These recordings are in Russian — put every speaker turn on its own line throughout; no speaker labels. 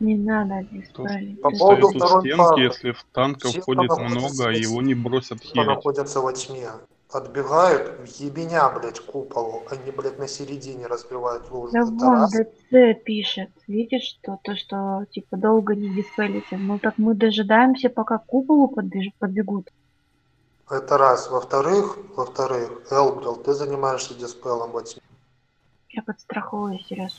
Не надо
То
диспелить.
По поводу второй
стенки,
фазы.
если в танков
Все,
ходит
кто находится
много,
в
его не бросят хилить.
находится во тьме, отбегают в ебеня, блядь, куполу. Они, блядь, на середине разбивают лужу.
Да вон. ДЦ пишет. Видишь, что то, что типа долго не диспелите. Ну так мы дожидаемся, пока к куполу подбеж- подбегут.
Это раз. Во-вторых, во-вторых, Элбрил, ты занимаешься диспелом во тьме.
Я подстраховываюсь, серьезно.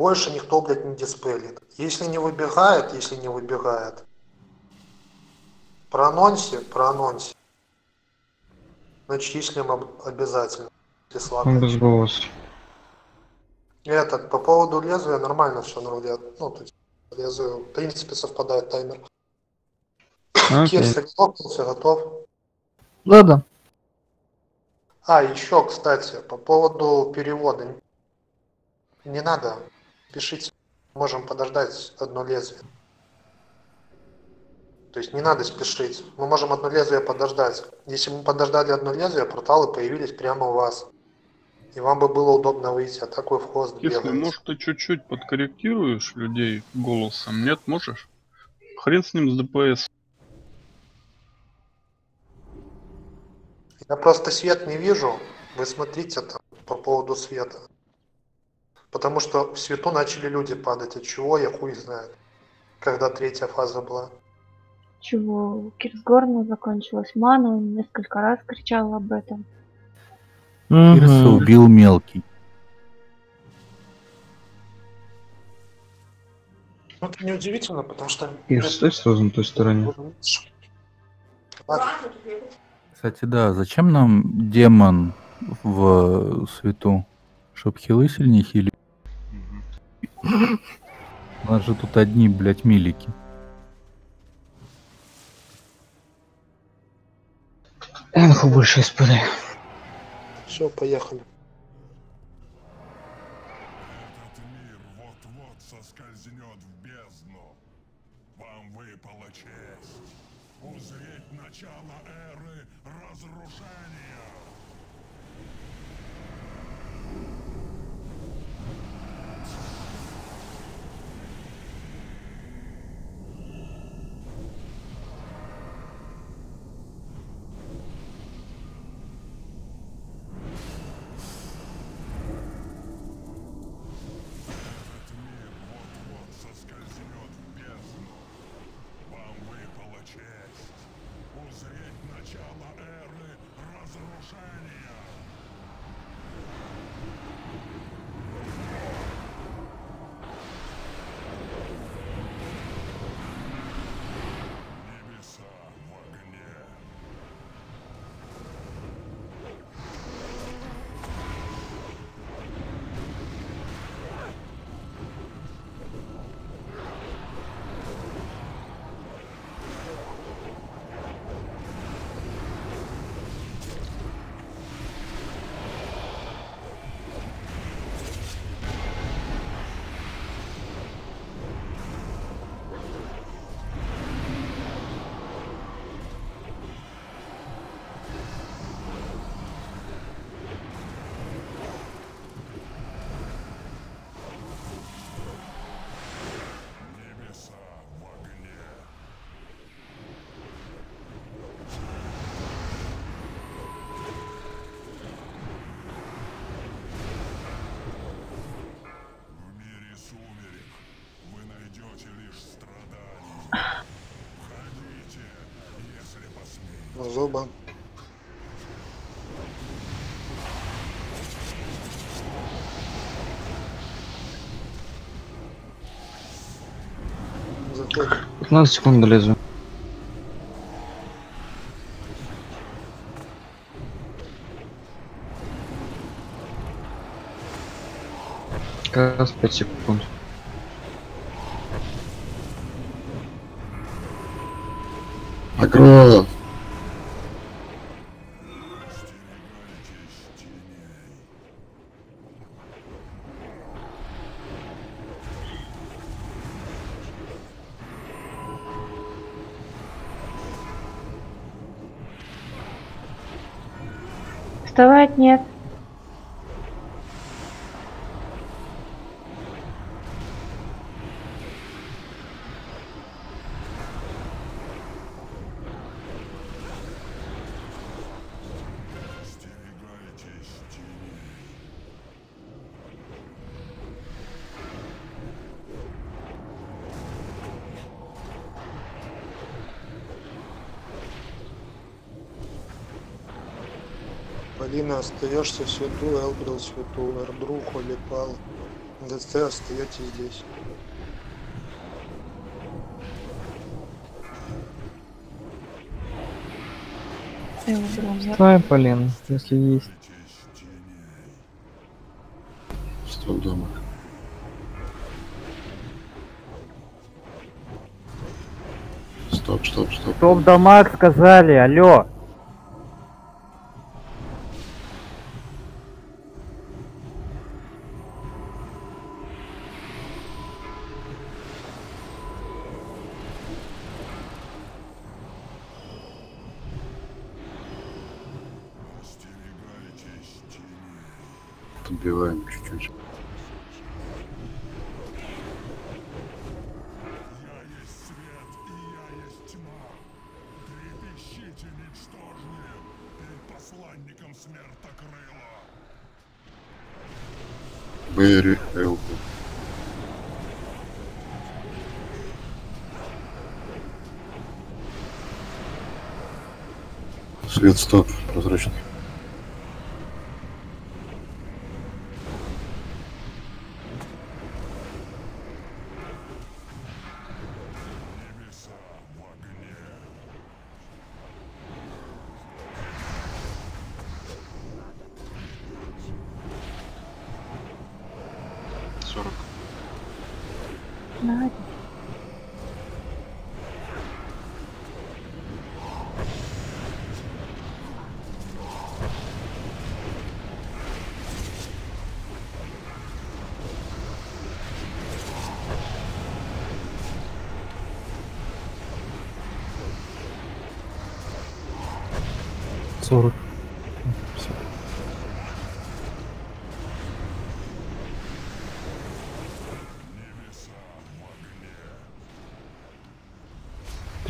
Больше никто, блядь, не диспелит. Если не выбегает, если не выбегает, проанонсе, проанонсе. Начислим об- обязательно.
Он без голоса.
Этот, по поводу лезвия нормально все вроде. Ну, то есть лезвие, в принципе, совпадает таймер.
Окей.
Кирса готовился, готов.
Да-да.
А, еще, кстати, по поводу перевода. Не надо, пишите. Можем подождать одно лезвие. То есть не надо спешить. Мы можем одно лезвие подождать. Если мы подождали одно лезвие, порталы появились прямо у вас. И вам бы было удобно выйти, а такой вход
Если,
делаете.
может, ты чуть-чуть подкорректируешь людей голосом? Нет, можешь? Хрен с ним с ДПС.
Я просто свет не вижу. Вы смотрите там по поводу света. Потому что в свету начали люди падать. От чего, я хуй знает. Когда третья фаза была.
Чего? У Кирсгорна закончилась мана, он несколько раз кричал об этом.
Кирса
Мгм.
убил мелкий.
Ну, это неудивительно, потому что...
Ир, стой сразу на той стороне.
Ладно.
Кстати, да, зачем нам демон в свету? Чтоб хилы сильнее хили? У нас же тут одни, блядь, милики.
Энху больше СПД.
Все, поехали. Зуба. Заходим.
15 секунд до лезвия. Как раз 5 секунд.
Агро!
Нет.
Остаешься в свету, Элбрил в свету, Эрдру, Холипал. ДЦ остаетесь здесь.
Давай, Полин, если есть.
Стоп дома. Стоп, стоп, стоп.
Стоп, дамаг сказали, алло.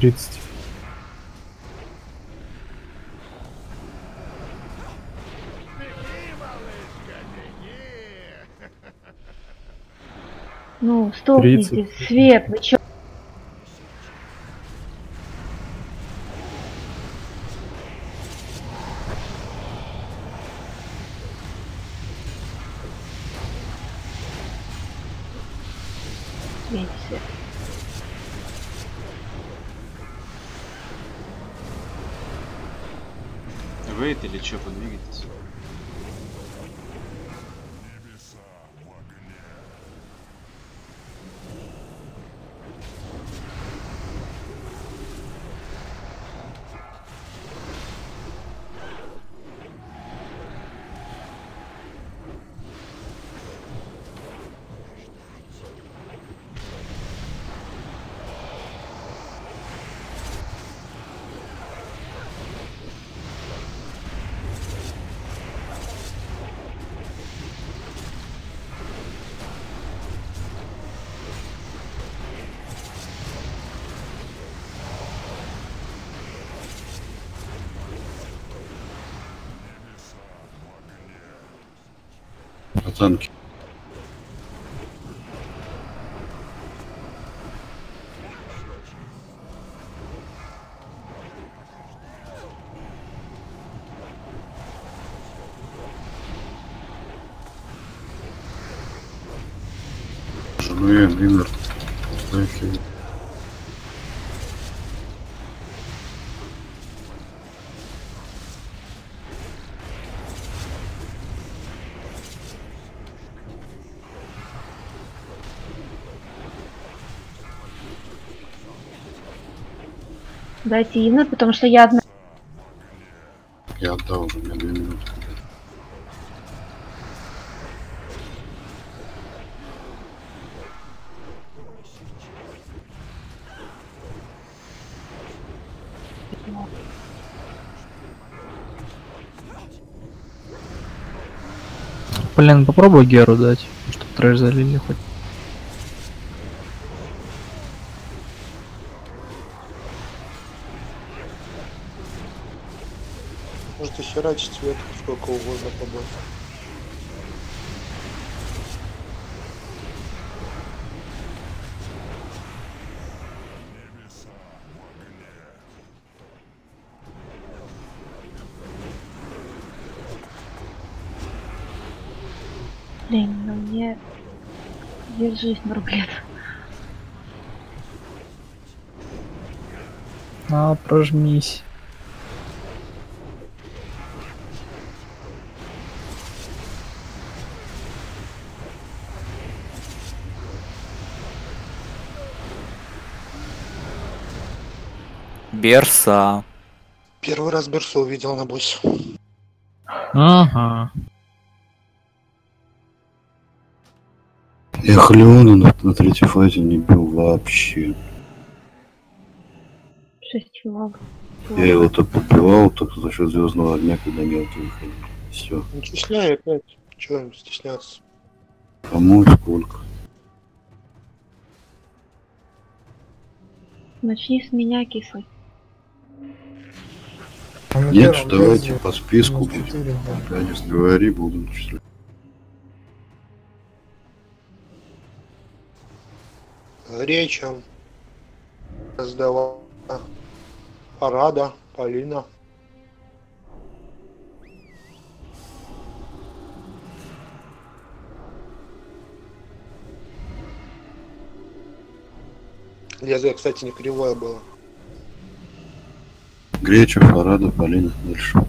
30.
Ну, стопните, свет, вы чё?
Женуэн, Иннер. Знаки.
Дайте Инна, потому что я одна.
Я отдал уже, у меня две минуты.
Полин, попробуй Геру дать, чтобы трэш залили хоть.
Можете херачить свет сколько угодно побольше.
Небеса в огне.
Блин, ну мне... Держись, Нурглет.
А, прожмись.
Берса.
Первый раз Берсу увидел на боссе.
Ага.
Я Хлеона на, на третьей фазе не бил вообще.
Шесть филов.
Я его то побивал, только за счет звездного огня, когда мелкий выходил. Все.
Начисляй опять. Чего им стесняться?
Кому и сколько?
Начни с меня, кислый.
Нет, давайте по списку будем. Конечно, говори, буду начислять.
Речем. Раздавала. Парада. Полина. Лезвие, кстати, не кривое было.
Греча, Фарада, Полина, дальше.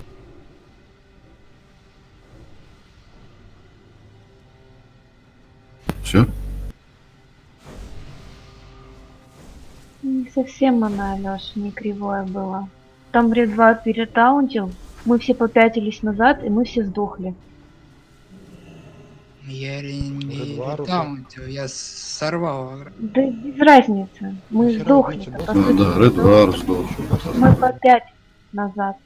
Совсем она, Лёша, не кривое было. Там Редва перетаунтил, мы все попятились назад, и мы все сдохли.
Я ре- не
Редвару,
таунтил, я сорвал.
Да без разницы, мы
Нахера
сдохли.
Ну да, Ред Вар сдох.
Мы попять назад.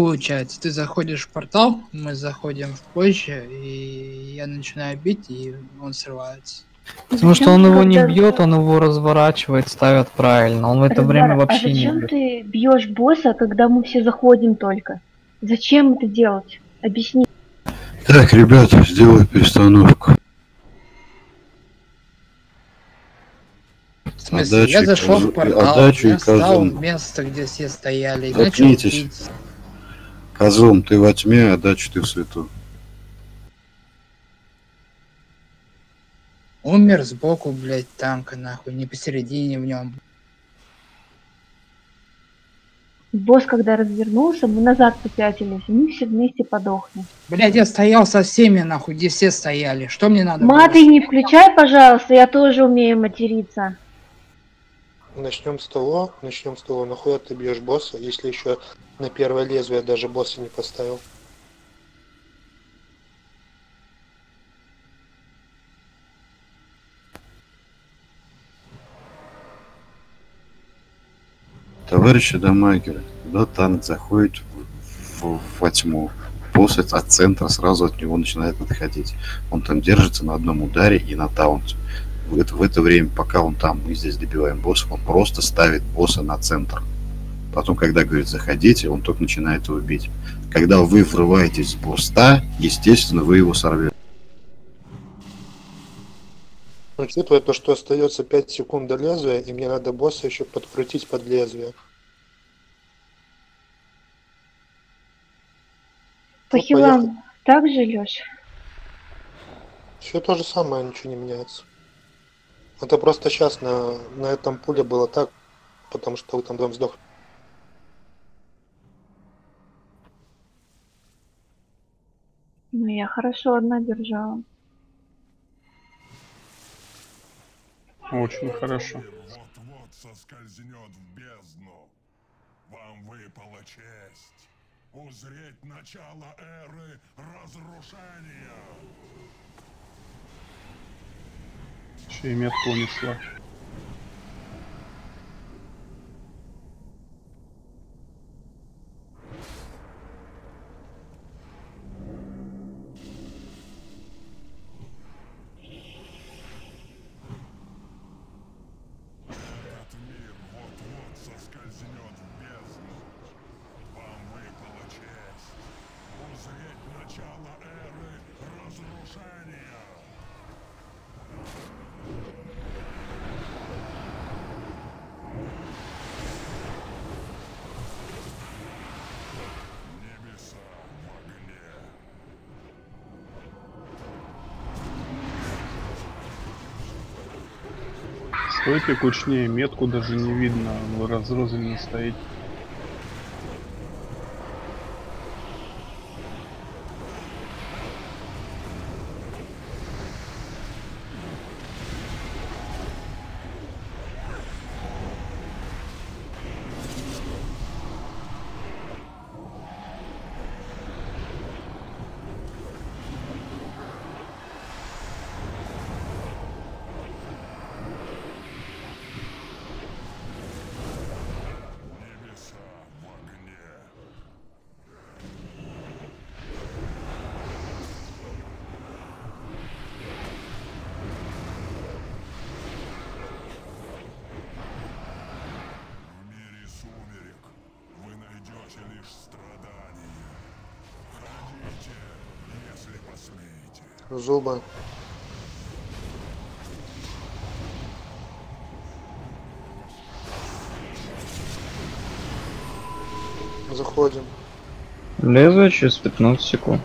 Получается? Ты заходишь в портал, мы заходим в позже, и я начинаю бить, и он срывается.
Потому что он его не бьет, он его разворачивает, ставит правильно. Он в это время вообще
а
не
зачем
бьет.
ты бьешь босса, когда мы все заходим только? Зачем это делать? Объясни.
Так, ребята, сделаю перестановку.
В смысле, я зашел в портал, я встал в место, где все стояли, и начал
Заткнитесь. Козлом ты во тьме, а дачу ты в свету.
Умер сбоку, блядь, танка, нахуй, не посередине в нем.
Босс, когда развернулся, мы назад попятились, и мы все вместе подохли.
Блядь, я стоял со всеми, нахуй, где все стояли. Что мне надо
Маты
было?
не включай, пожалуйста, я тоже умею материться.
Начнем с того, начнем с того, нахуя ты бьешь босса, если еще на первое лезвие даже босса не поставил.
Товарищи дамагеры, когда танк заходит в, в- во тьму, босс от центра сразу от него начинает отходить. Он там держится на одном ударе и на таунте. В это, в это время, пока он там, мы здесь добиваем босса, он просто ставит босса на центр. Потом, когда говорит заходите, он только начинает его бить. Когда вы врываетесь с босса, естественно, вы его сорвете.
Учитывая то, что остается 5 секунд до лезвия, и мне надо босса еще подкрутить под лезвие.
По
Ну,
хилам так же, Лёш?
Все то же самое, ничего не меняется. Это просто сейчас на, на этом пуле было так, потому что вы там прям сдох.
Ну, я хорошо одна держала.
Очень хорошо.
Вот-вот соскользнет в бездну. Вам выпала честь узреть начало эры разрушения.
Еще и метку унесла. Стойте кучнее, метку даже не видно, разрозненно стоите.
Небеса в огне. В мире сумерек вы найдете лишь страдания. Ходите, если
Зубы. Заходим.
Лезвие через 15 секунд.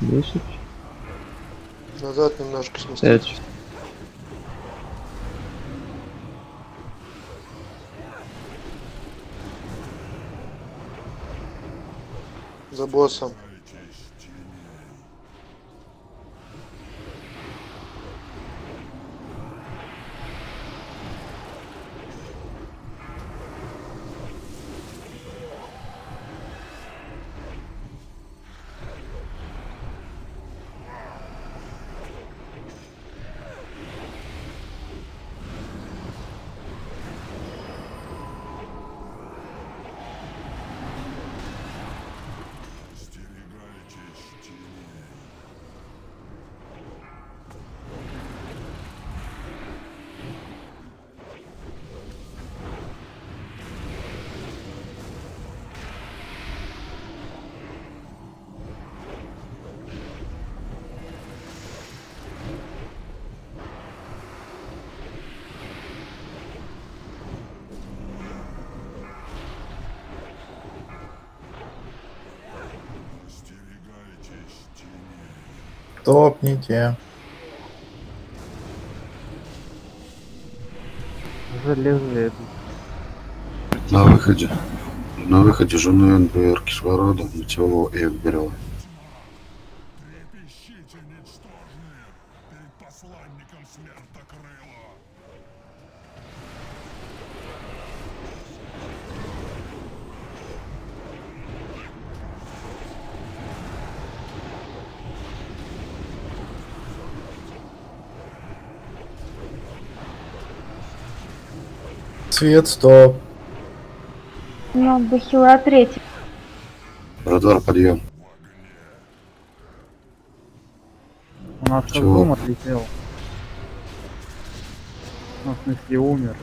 Десять,
Назад немножко сместить. За боссом.
Топните.
Железо
На выходе. На выходе жены НБР Кислорода, Метеолова и Экберова.
Свет, стоп.
Ну, бахила третий.
Радар, подъем.
У нас
Чего?
Отлетел. Ну, в смысле, умер.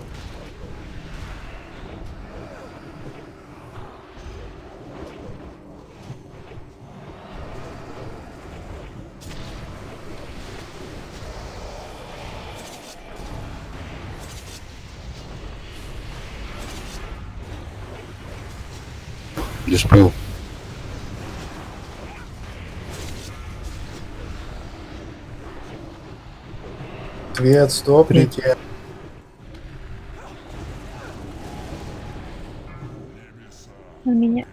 Диспел.
Свет, стопните.
У меня...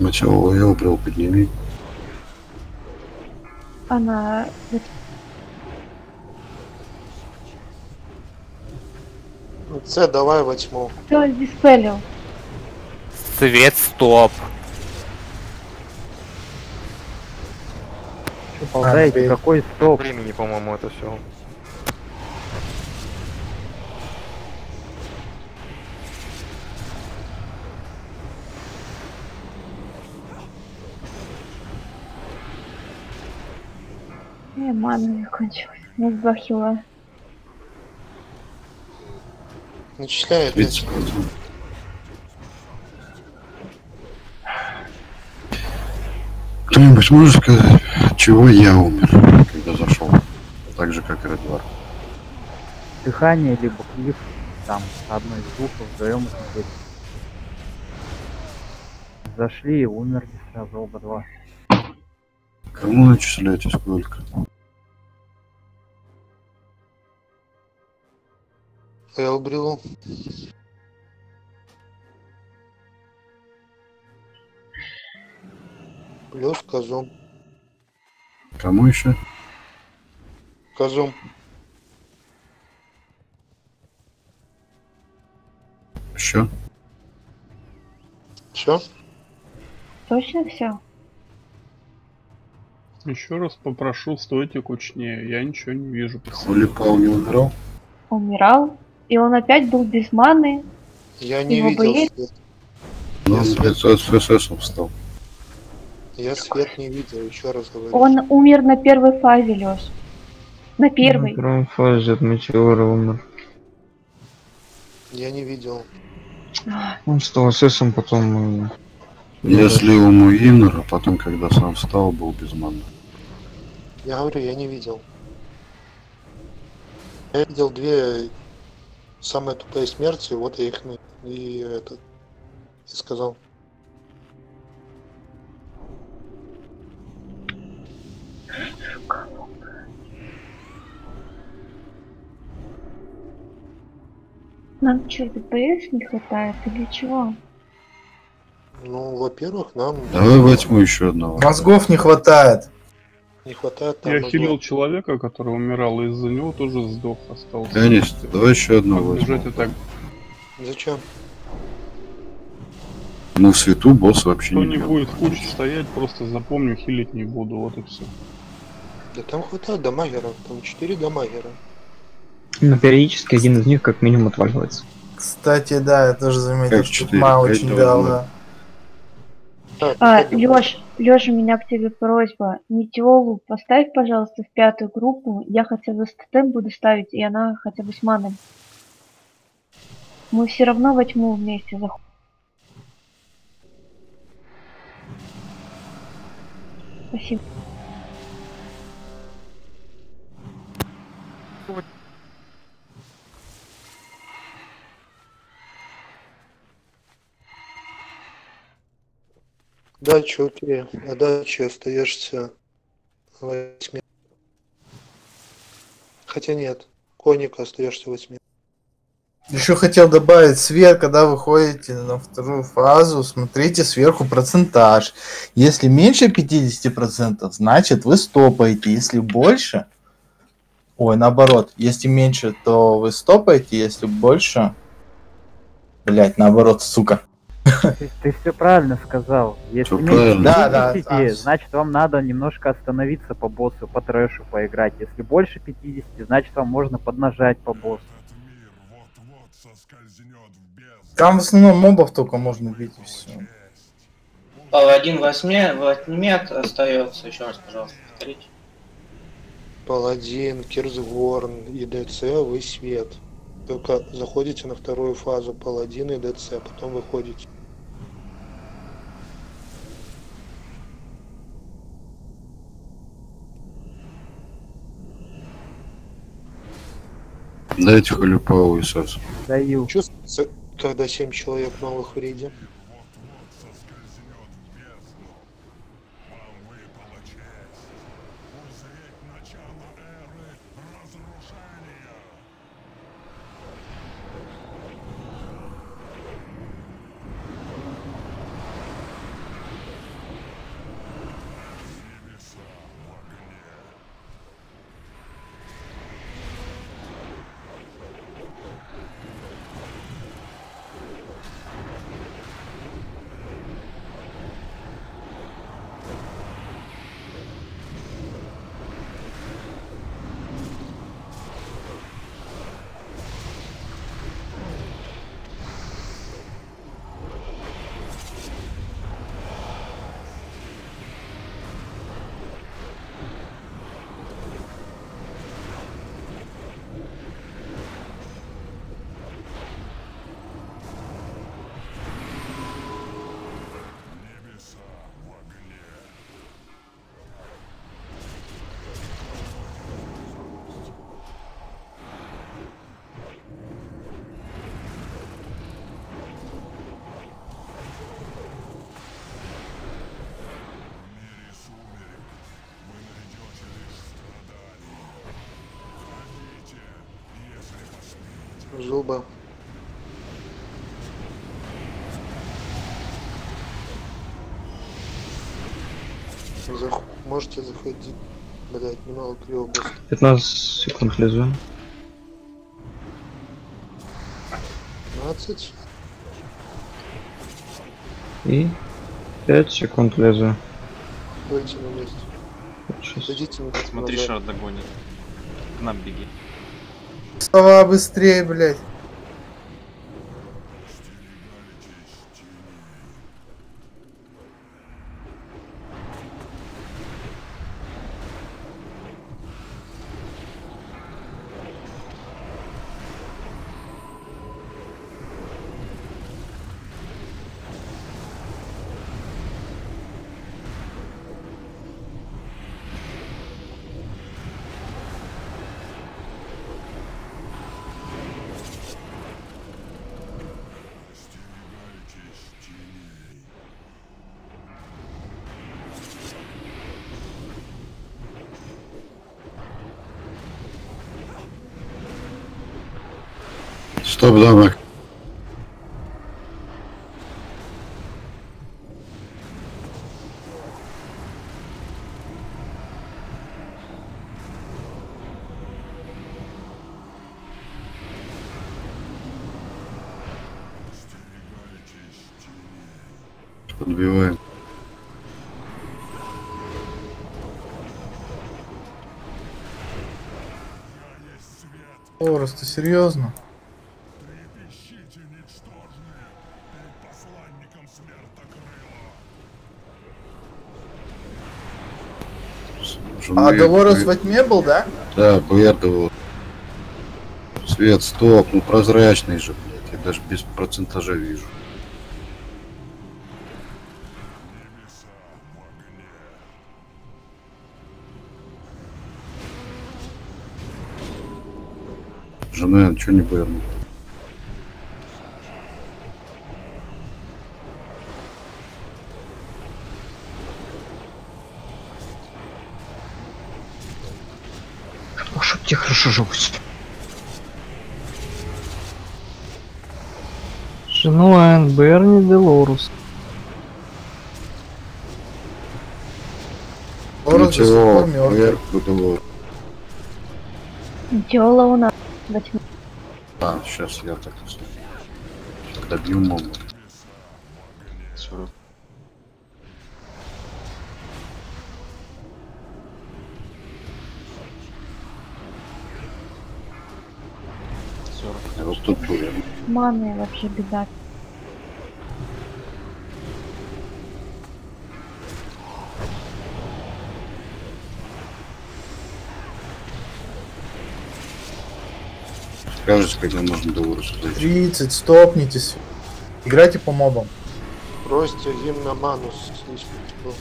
Метеолова я убрал, подними.
Она...
С, давай во тьму.
Кто диспелил?
Свет, стоп.
Что ползаете?
блин.
Какой стоп?
Времени, по-моему, это все.
Не, мана закончилась. У нас два хила.
Начисляет.
Ведь- Кто-нибудь может сказать, чего я умер, когда зашел? Так же, как и Редвар.
Дыхание, либо клиф. Там одно из двух вдвоем смотреть. Зашли и умерли сразу оба два.
Кому начисляете сколько?
Элбрилу. Плюс Казум.
Кому еще?
Казум.
Еще?
Все?
Точно все?
Еще раз попрошу, стойте кучнее. Я ничего не вижу.
Хулипал не умирал?
Умирал. И он опять был без маны.
Я не
Его
видел
боец?
свет.
Ну, он, блядь, с СС встал.
Я свет не видел, еще раз говорю.
Он умер на первой фазе, Лёш. На первой.
На первом фазе от метеора умер.
Я не видел.
Он стал ССом, потом...
Я слил ему Иннер, а потом, когда сам встал, был без маны.
Я говорю, я не видел. Я видел две самые тупые смерти, вот я их и этот и сказал.
Нам что, ДПС не хватает или чего?
Ну, во-первых, нам
Давай возьму еще одного.
Мозгов не хватает.
Не хватает там
Я
мозгов.
хилил человека, который умирал, и из-за него тоже сдох остался.
Конечно, давай еще одного
Бежать
возьму.
и так.
Зачем?
Ну, в свету босс вообще
Кто
не
не будет кучу стоять, просто запомню, хилить не буду, вот и все.
Да там хватает дамагеров, там 4 дамагера.
Но периодически один из них как минимум отваливается.
Кстати, да, я тоже заметил,
Как
что тьма очень
должно
вялая.
А, Лёш, Лёша, у меня к тебе просьба. Метеолу поставь, пожалуйста, в пятую группу. Я хотя бы с тотем буду ставить, и она хотя бы с маной. Мы все равно во тьму вместе заходим. Спасибо.
Да, чуваки, а дальше остаешься восьми. Хотя нет, коника остаешься восьми.
Еще хотел добавить свет, когда вы ходите на вторую фазу, смотрите сверху процентаж. Если меньше 50%, значит вы стопаете. Если больше, ой, наоборот, если меньше, то вы стопаете, если больше, блять, наоборот, сука.
Ты, все правильно сказал. Если меньше
правильно.
Да, да,
50,
а,
значит вам надо немножко остановиться по боссу, по трэшу поиграть. Если больше 50, значит вам можно поднажать по боссу.
Там в основном мобов только можно бить и все.
Паладин восьме, восьми остается. Еще раз, пожалуйста, повторите.
Паладин, Кирсгорн и ДЦ вы свет. Только заходите на вторую фазу Паладин и ДЦ, потом выходите.
Дайте Хулипалу и СС.
Даю.
Чувствуется, когда 7 человек новых в рейде? Можете заходить. Блять, немало босс.
15 секунд лезу.
15.
И 5 секунд лезу.
Стойте на месте.
Шесть.
Дадите мне
Смотри,
назад.
шар догонит. К нам беги.
Сова быстрее, блядь.
Стоп, дамок. Подбиваем.
Орус, ты серьезно? А Долорес во тьме был, да?
Да, Бердову. Свет, стоп, ну прозрачный же, блядь. Я даже без процентажа вижу. Жена, ничего не повернул.
Тебе хорошо жилось.
Женуэн, Берни, Делорус.
Орус до сих
Ничего,
пор мертв.
Метеола у нас.
А, сейчас я так. Добью маму.
40.
А вот тут были.
Маны вообще беда.
Скажешь, когда можно Долорес подойти.
30, стопнитесь. Играйте по мобам.
Бросьте им на ману слишком плохо.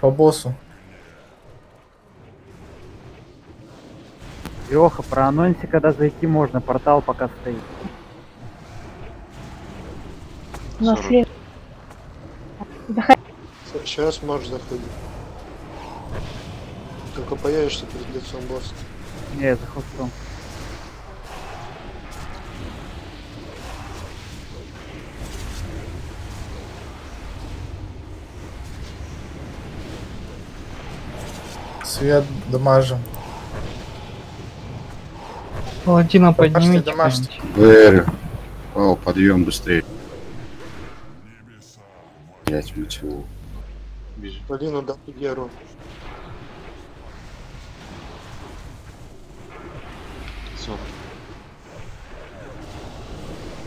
По боссу.
Леха, проанонси, когда зайти можно, портал пока стоит.
У нас слева. Заходи.
Сейчас можешь заходить. Только появишься перед лицом босса.
Не, за хвостом.
Свет дамажим.
Паладина поднимите.
Верю. О, подъем быстрее. Блять, метео.
Бежи.
Полину дал Геру.
Сорок.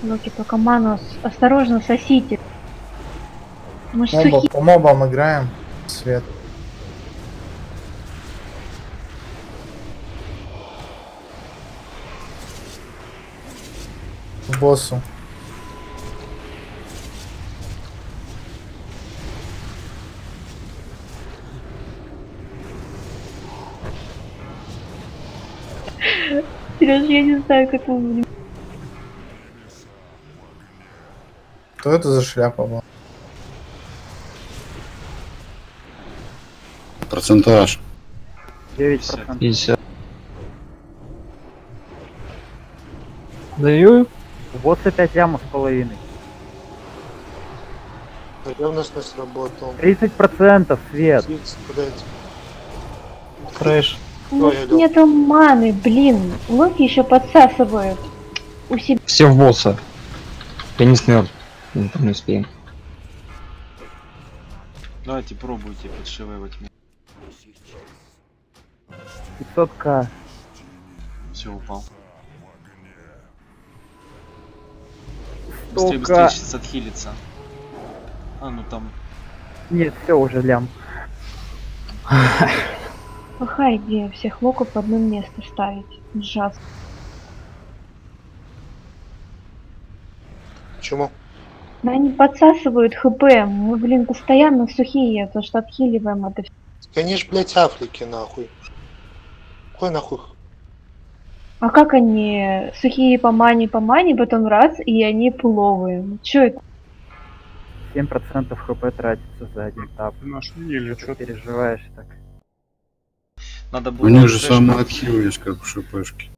Ну-ка, только ману с- осторожно сосите. Мы ж
Моба,
сухие.
по мобам играем. Свет. Боссу.
Сереж, я не знаю, как мы будем.
Что это за шляпа была?
Процентаж.
9%.
50. Даю.
У босса 5 ямов с половиной.
Ревностность работал.
30% свет.
Фикс, блядь.
Трэш.
У нас
Ой, алло.
нету маны, блин. Локи еще подсасывают. У себя.
Все в босса. Пенис мертв. Мы там не успеем.
Давайте пробуйте подшивать мне.
500к.
Все, упал. Быстрее, быстрее, сейчас отхилится. А, ну там...
Нет, все уже лям.
Плохая идея всех локов в одно место ставить. Ужасно.
Почему?
Но они подсасывают хп. Мы, блин, постоянно сухие, то что отхиливаем это всё.
Конечно, блядь, Африки, нахуй. Какой нахуй?
А как они сухие по мане, по мане, потом раз, и они пуловые. Ну чё это?
7% хп тратится за один тап.
Наш не лечат.
Переживаешь так.
Надо было...
У них же
трэш
самоотхил как в ШПшке.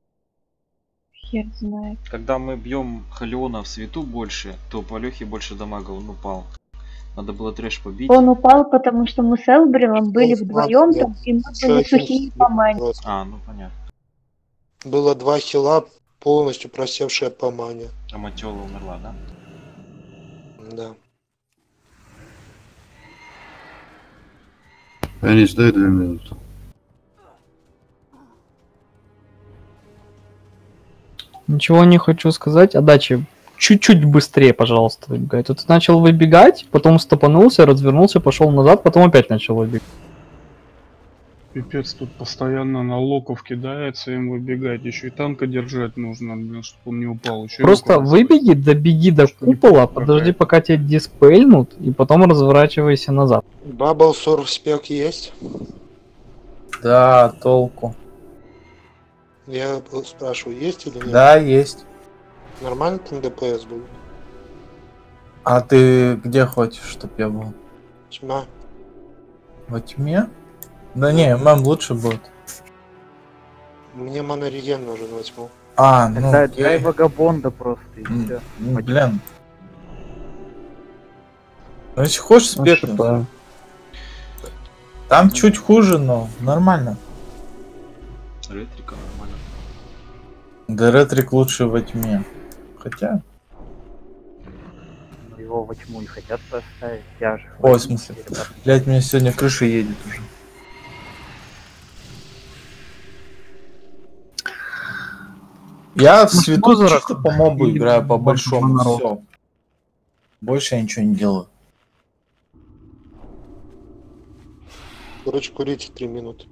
Хер знает.
Когда мы бьем Халиона в свету больше, то по Лехе больше дамага он упал. Надо было трэш побить.
Он упал, потому что мы с Элбрилом были вдвоем там, и мы были сухие по мане.
А, ну понятно.
Было два хила, полностью просевшие по мане.
А Матёла умерла, да?
Да.
Анис, дай две минуты.
Ничего не хочу сказать. А дачи чуть-чуть быстрее, пожалуйста, выбегай. Тут ты начал выбегать, потом стопанулся, развернулся, пошел назад, потом опять начал выбегать.
Пипец, тут постоянно на локов кидается, им выбегать. Еще и танка держать нужно, блин, чтобы он не упал. Еще
Просто выбеги, добеги до купола, подожди, пока тебя диспельнут, и потом разворачивайся назад.
Бабл Сурф спек есть?
Да, толку.
Я спрашиваю, есть или нет?
Да, есть.
Нормально там ДПС будет?
А ты где хочешь, чтоб я был?
Тьма.
Во тьме? Да не, ММ лучше будет.
Мне монореген нужен возьму.
А, ну
Тогда
окей.
дай вагабонда просто и
М,
все.
ну, блин. Ну, если хочешь спектр,
Ошибаю.
там чуть хуже, но нормально.
Ретрика нормально.
Да ретрик лучше во тьме. Хотя,
Ну, Его во тьму и хотят поставить. Я же.
ой, в смысле, блять, мне сегодня крыша едет уже. Я в свету чисто по мобу играю, по большому,
народ.
все. Больше я ничего не делаю.
Короче, курите три минуты.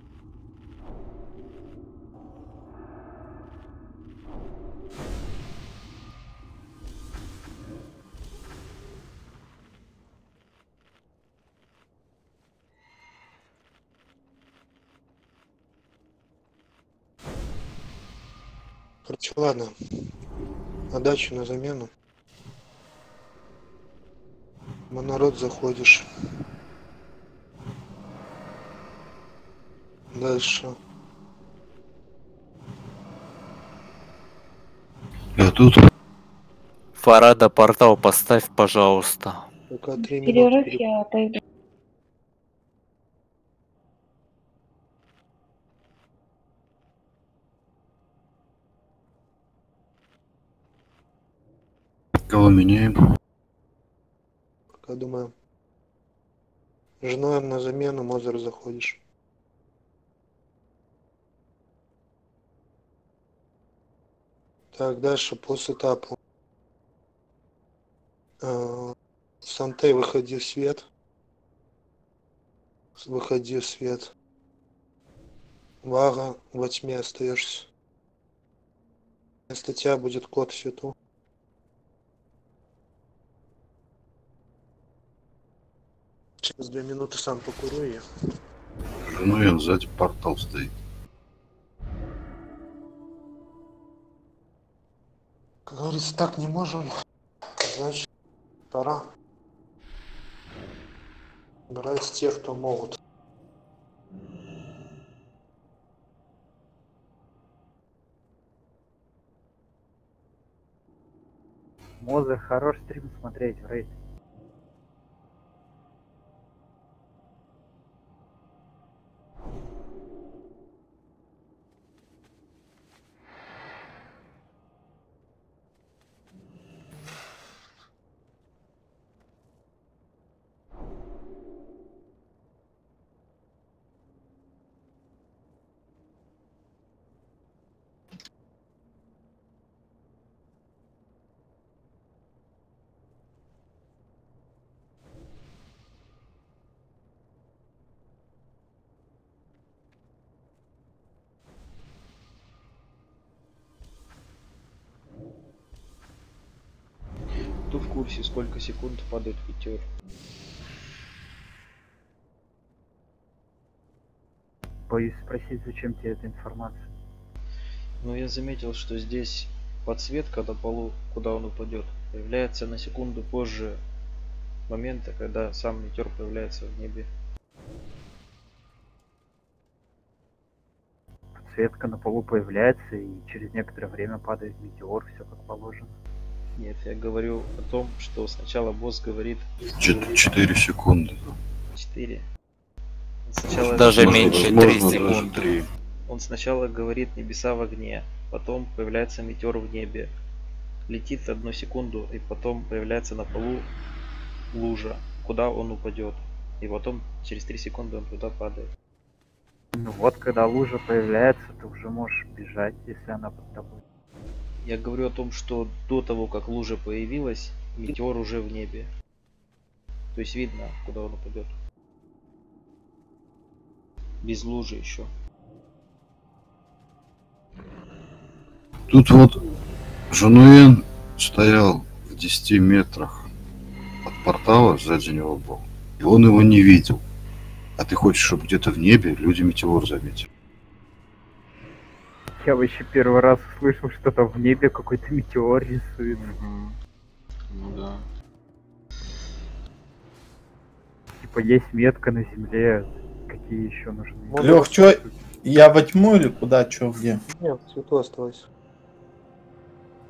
Короче, ладно. На дачу на замену. На народ заходишь. Дальше.
Я тут.
Фарада портал поставь, пожалуйста.
Перерыв я отойду.
Кого меняем?
Пока думаю. Женой на замену Мозер заходишь. Так, дальше по сетапу. Э, Сантей, выходи в свет. Выходи в свет. Вага, во тьме остаешься. Вместо тебя будет код в свету. Через две минуты сам покурю я.
Ну и он сзади портал стоит.
Как говорится, так не можем. Значит, пора брать тех, кто могут.
Мозы хороший стрим смотреть
в рейд. Курсе, сколько секунд падает метеор?
Боюсь спросить, зачем тебе эта информация.
Но я заметил, что здесь подсветка на полу, куда он упадет, появляется на секунду позже момента, когда сам метеор появляется в небе.
Подсветка на полу появляется и через некоторое время падает метеор, все как положено.
Нет, я говорю о том, что сначала босс говорит
Чет- Четыре секунды.
4. Сначала
Даже
Возможно,
меньше
возможно,
3
даже
секунды.
три.
Он сначала говорит небеса в огне, потом появляется метеор в небе, летит одну секунду, и потом появляется на полу лужа, куда он упадет. И потом через 3 секунды он туда падает.
Ну вот, когда лужа появляется, ты уже можешь бежать, если она под тобой.
Я говорю о том, что до того, как лужа появилась, метеор уже в небе. То есть видно, куда он упадет. Без лужи еще.
Тут вот Жануэн стоял в 10 метрах от портала, сзади него был. И он его не видел. А ты хочешь, чтобы где-то в небе люди метеор заметили.
Я вообще первый раз слышал, что там в небе какой-то метеор рисует.
Ну да.
Типа есть метка на земле, какие еще нужны?
Лех, чё, я во тьму или куда, чё, где?
Нет, цвету осталось.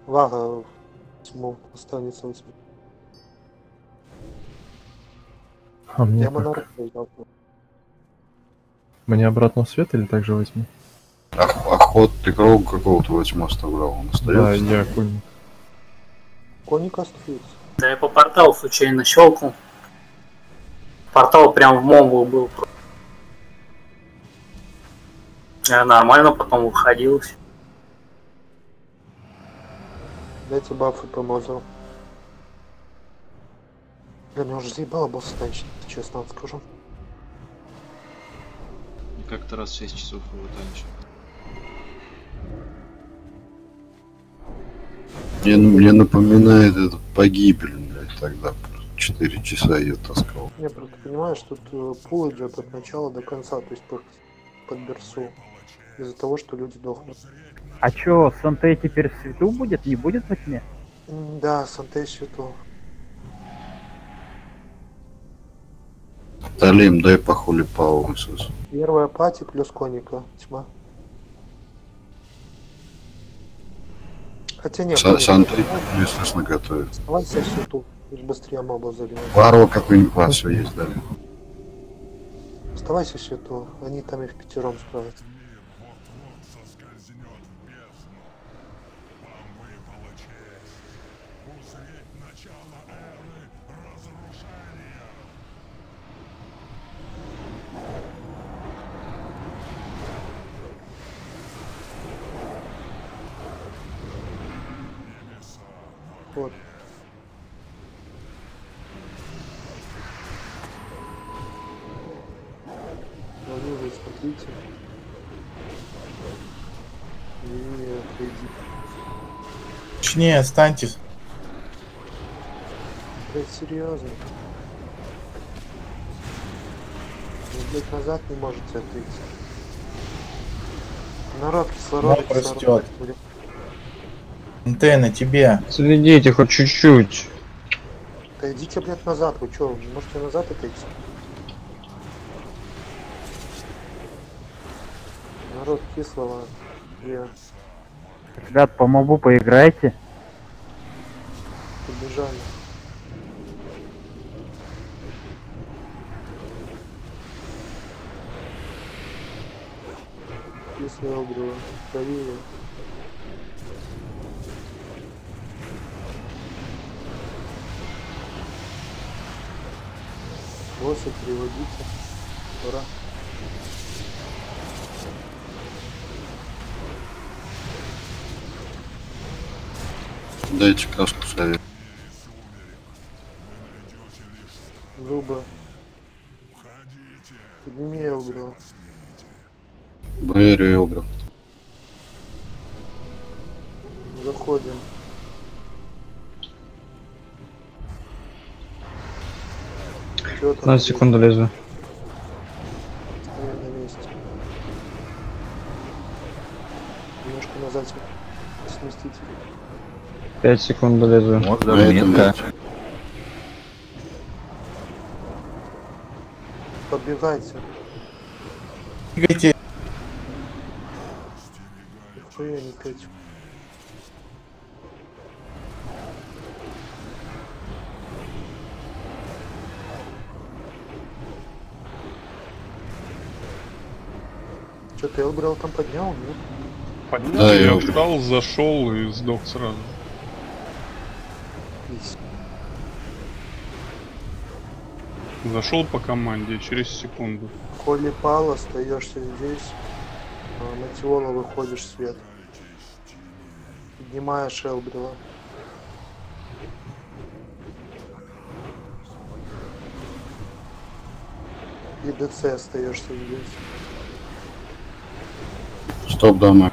Вага в тьму останется у тебя.
А мне,
Я
как?
монарх
мне обратно в свет или также возьму?
Ох- охот ты кого какого-то во тьму оставлял, он
Да,
остается.
я конь.
Коник остается.
Да я по порталу случайно щелкнул. Портал прям в момбу был. Я нормально потом выходил.
Дайте бафы по Мозеру. Бля, меня уже заебало босса танчить, честно вам скажу.
Как-то раз в 6 часов его танчил.
Мне, мне напоминает это погибель, блядь, тогда 4 часа ее таскал.
Я просто понимаю, что тут э, пул идет от начала до конца, то есть под, под берсу. Из-за того, что люди дохнут.
А чё, Санте теперь в свету будет? Не будет во тьме?
Да, Сантей свету.
Талим, дай по хули.
Первая пати плюс коника. Тьма. Хотя нет.
Са-
коник,
Сантай,
давай-
естественно, готовит.
Оставайся в свету. Лишь быстрее моба забивать.
Варва какой-нибудь, а, все есть, да.
Оставайся в свету. Они там и в пятером справятся. Вот. Говорю же, смотрите. И отойди.
Точнее, останьтесь.
Блять, серьезно. Вы, блядь, назад не можете отойти. Народ, кислород,
растет.
Блядь.
НТ на тебе.
Следите хоть чуть-чуть.
Да идите, блядь, назад. Вы чё, не можете назад отойти? Народ кислого. Я...
Ребят, по мобу поиграйте.
Побежали. Если Огрова, Калила. Босса переводите. Пора.
Дайте каску совет.
Зуба. Подними Огрова.
Бэри Элгра.
Заходим. Чё там?
15 секунд лезу.
Стоим на месте. Немножко назад сместите.
5 секунд лезу.
Вот
На этом
заминка.
Месте.
Подбегайте.
Двигайте.
Нихуя не пять. Что ты Элбрал там поднял, нет?
Поднял,
Да,
я
я-
встал, зашел и сдох сразу.
Есть.
Зашел по команде через секунду.
Холли пал, остаешься здесь. А, Матиола выходишь в свет. Поднимаешь Элбрила. И ДЦ остаешься здесь.
Стоп, дома.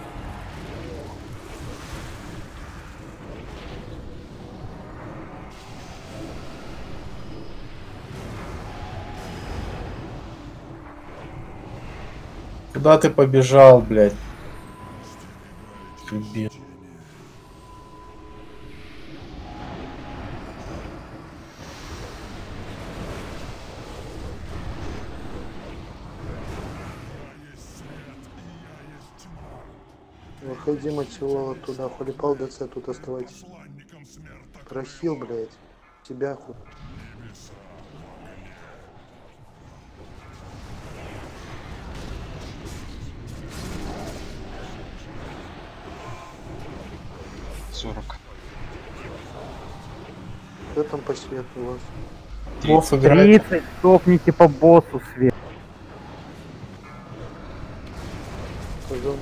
Куда ты побежал, блядь? Дебил.
Выходи, Матиола, туда. Холли пал, ДЦ тут оставайтесь. Просил, блядь. Тебя хуй. Свету у вас?
Босс играет.
30, стопните по боссу свет.
Пойдем.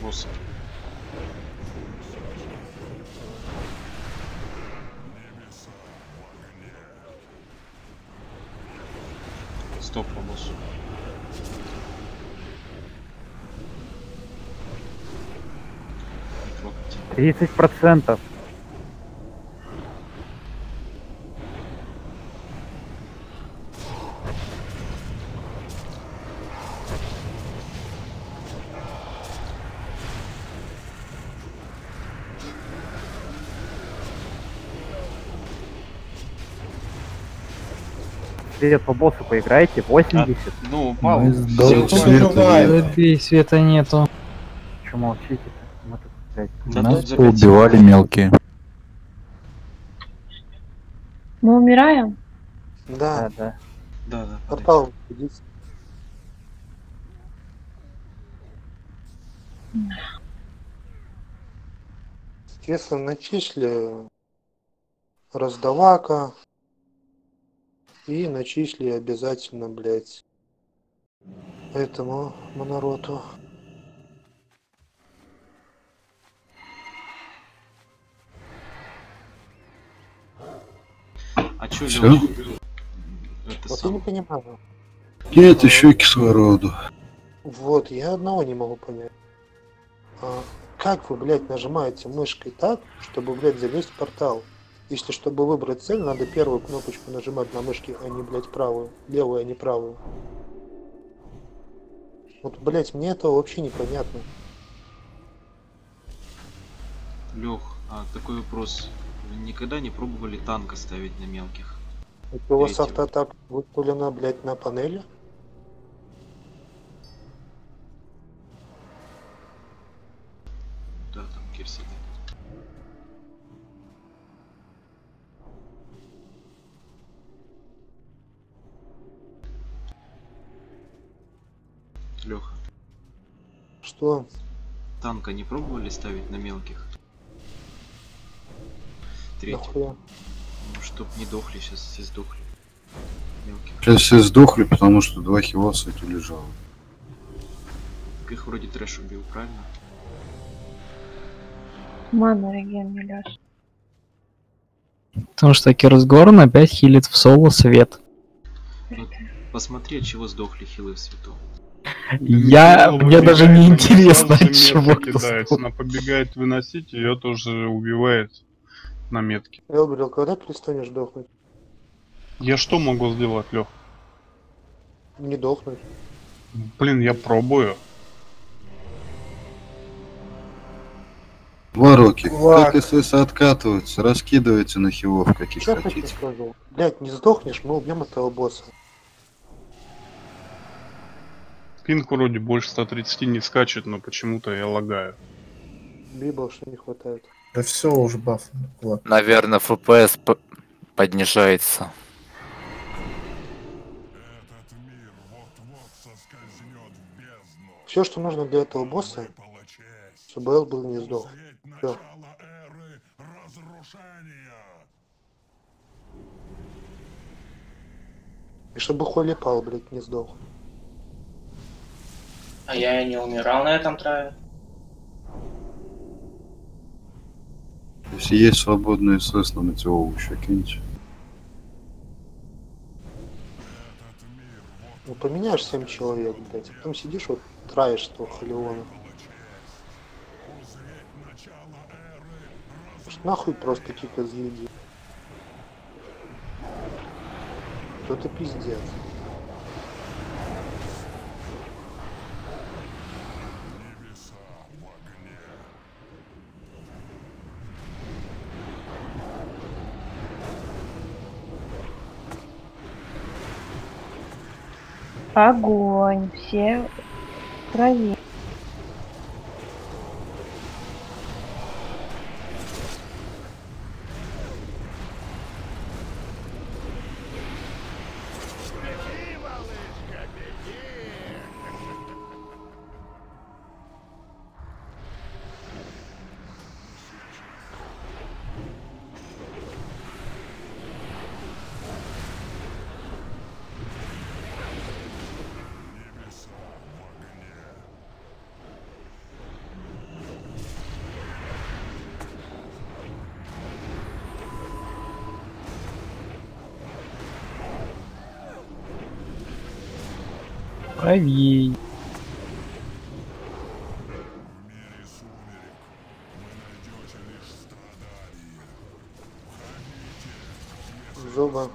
Босс. Стоп по боссу. Вот.
30 процентов. Свет по боссу поиграйте, 80.
Ну, мало.
Подрываем.
Забей, света нету.
Че молчите-то? Блядь,
Да
Нас
тут за пять
убивали мелкие.
Мы умираем?
Да,
Да, да.
Да, да.
портал, идите. Соответственно, начисли раздавака и начисли обязательно, блядь, этому монороту.
А чё,
Всё?
Лёш? Это
Вот я не
сам.
понимаю.
Нет еще кислороду.
Вот, я одного не могу понять. А как вы, блядь, нажимаете мышкой так, чтобы, блядь, залезть в портал? Если чтобы выбрать цель, надо первую кнопочку нажимать на мышке, а не, блядь, правую. Левую, а не правую. Вот, блядь, мне это вообще непонятно.
Лёх, а такой вопрос.
Никогда не пробовали танка ставить на мелких?
Это у вас
Третьего.
автоатак выпулена, блядь, на панели?
Да, там Кир сидит. Леха,
Что?
танка не пробовали ставить на мелких? Третий.
Нахуя?
Ну, чтоб не дохли, сейчас все сдохли. Мелких.
Сейчас все сдохли, потому что два хилоса эти лежало.
Так их вроде трэш убил, правильно?
Мана реген не ляж.
Потому что Кирсгорн опять хилит в соло свет.
Вот посмотри, от чего сдохли хилы в свету.
Я...
Ну,
Мне даже не интересно, от чего.
Она побегает выносить, ее тоже убивает на метке.
Элбрил, когда перестанешь дохнуть?
Я что могу сделать, Лех?
Не дохнуть.
Блин, я пробую.
Вороки,
Лак.
как СС откатываются, раскидываются на хилов, каких
тебе
хотите.
скажу? Блядь, не сдохнешь, мы убьем этого босса.
Пинг вроде больше 130 не скачет, но почему-то я лагаю.
Библ, что не хватает.
Да все уже баф. Вот.
Наверное, FPS поднижается.
Все, что нужно для этого босса, чтобы Эл был не сдох. Все. И чтобы Холли пал, блядь, не сдох.
А я и не умирал на этом траве.
Если есть свободный СС на мотивову еще киньте.
Ну поменяешь 7 человек, блядь, а потом сидишь вот траешь Халиона. Может, нахуй просто кик из гильдии. То это пиздец.
Огонь. Все в крови.
Правей.
Зуба.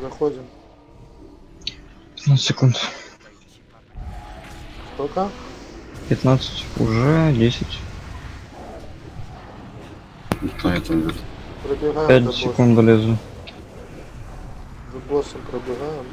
Заходим.
15 секунд.
Сколько?
15. Уже 10.
Кто это идет?
Пробегаем
5
за боссом.
секунд долезу.
За боссом пробегаем.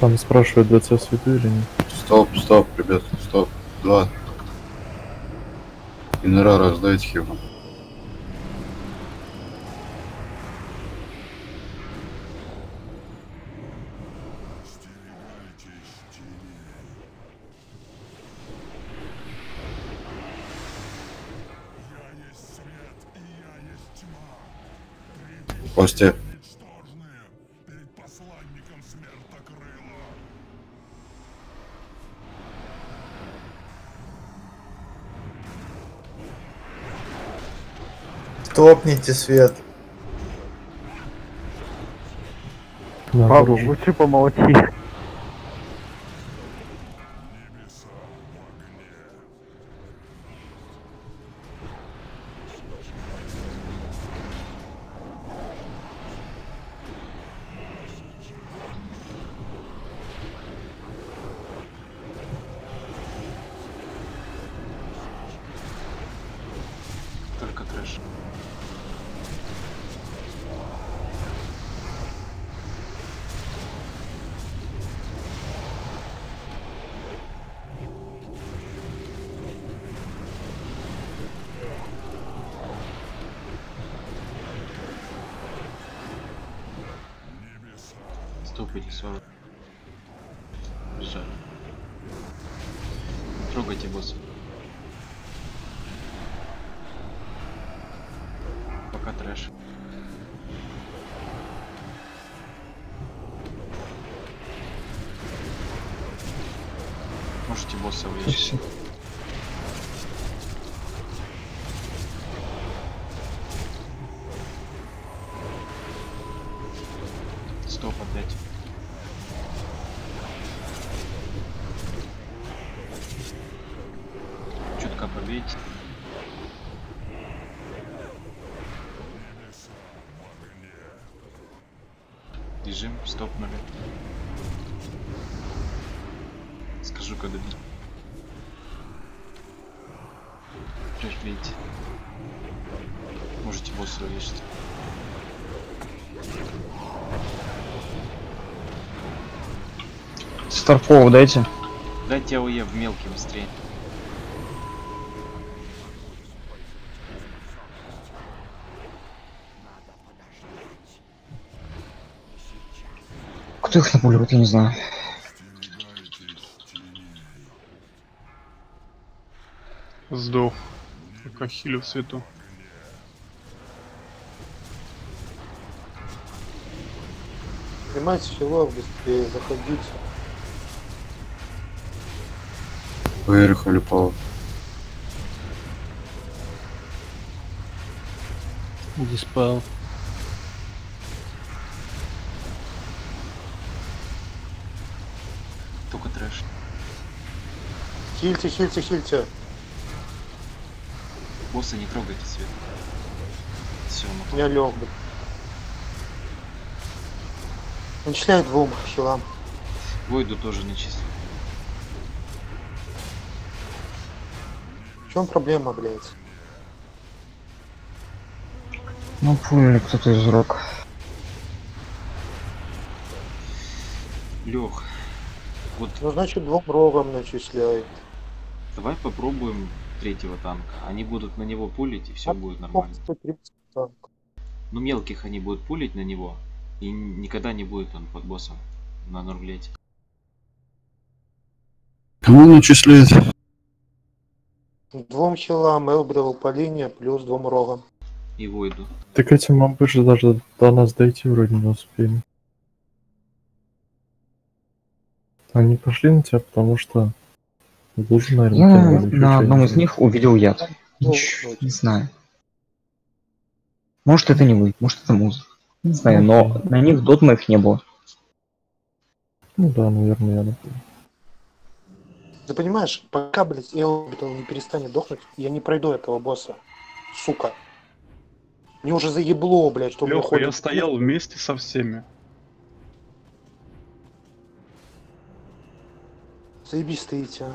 Там спрашивают, до тебя свету или нет.
Стоп, стоп, ребят, стоп. Два. Инера, раздайте хиву. Костя.
Стопните свет.
Лучше помолчи.
Стоп опять. Чутка побейте. Бежим, стопнули. Скажу, когда бить. Бейте. Можете босса вылечить.
Старкова дайте.
Дайте АОЕ в мелкий быстрее.
Кто их напулирует, я не знаю.
Сдох. Как хилю в свету.
Снимайте хилов быстрее, заходите.
Поехали, Павел.
Диспел.
Только трэш.
Хильте, хильте, хильте.
Босса не трогайте свет. Все,
Я лег. Начисляю двум хилам.
Войду тоже начислю.
Чем проблема, блядь?
Ну, пулили кто-то из рок.
Лех, вот
Ну, значит, двум рогом начисляй.
давай попробуем третьего танка. Они будут на него пулить, и все будет нормально.
130 танк.
Ну, мелких они будут пулить на него, и никогда не будет он под боссом на Норглете.
Кому начисляет?
Двум хилам, Элбрил по линии, плюс двум рогам.
И Войду.
Так эти мобы же даже до нас дойти вроде не успели. Они пошли на тебя, потому что лужу, наверное,
Я
кинули, или
на одном
я
из них увидел яд.
Ну,
Ничего, не знаю. Может это не вы, может это музыка. Не знаю, но на них дот моих не было.
Ну да, наверное, я напомню.
Ты понимаешь, пока, блядь, Элбрил не перестанет дохнуть, я не пройду этого босса. Сука. Мне уже заебло, блядь, что
Леха,
ходит.
я стоял вместе со всеми.
Заебись стоите, а.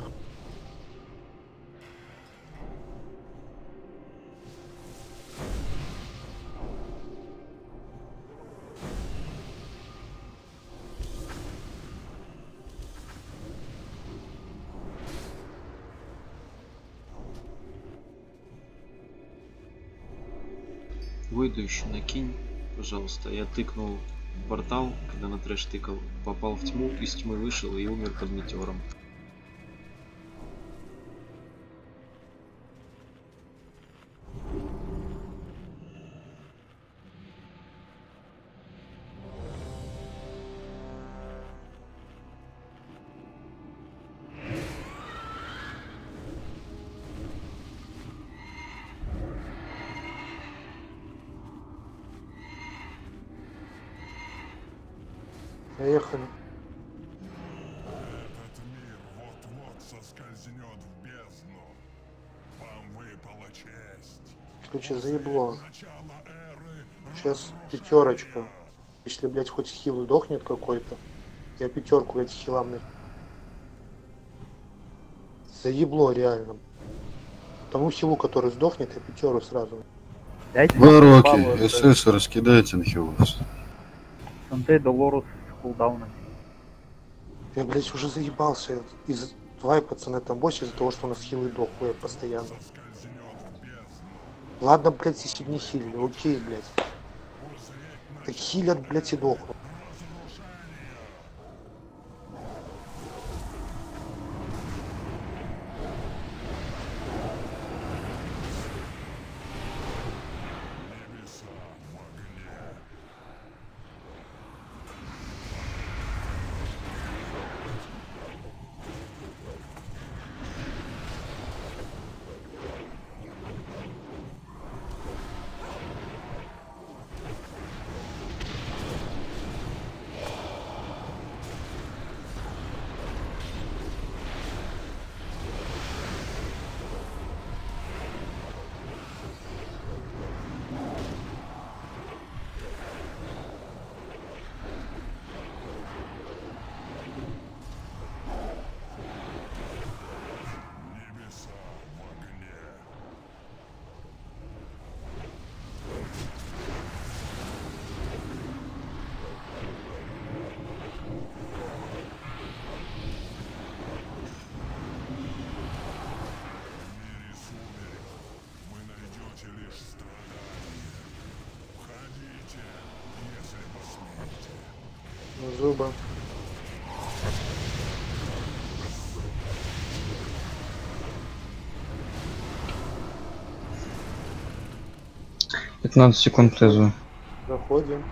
Войду еще накинь, пожалуйста. Я тыкнул в портал, когда на трэш тыкал, попал в тьму, из тьмы вышел и умер под метеором.
Короче, заебло. Сейчас пятерочка. Если, блядь, хоть хил сдохнет какой-то, я пятерку эти хилам на... Заебло реально. Тому хилу, который сдохнет, я пятеру сразу.
Дайте
Вороки, СС раскидайте на хилос.
Сантей Долорус с кулдауном.
Я, блядь, уже заебался из вайпаться на этом боссе из-за того, что у нас хилы дохлые постоянно. Ладно, блядь, если бы не хилили, окей, блядь. Так хилят, блядь, и дохнут. Зуба.
Пятнадцать секунд лезу.
Заходим.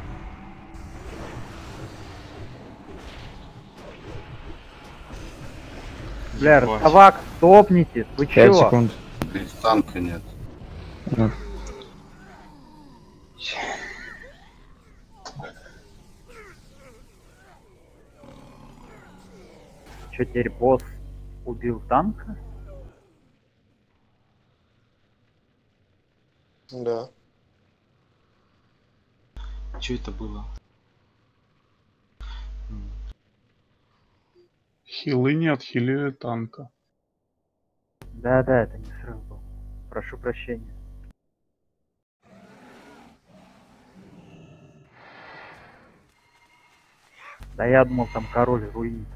Бля, Ростовак, топните, вы
Пять
чего?
секунд.
Блин, танка нет.
Чё теперь босс убил танка?
Да.
Что это было?
Хилы не отхилили танка.
Да-да, это не срыв был. Прошу прощения. Да я думал, там король руинит.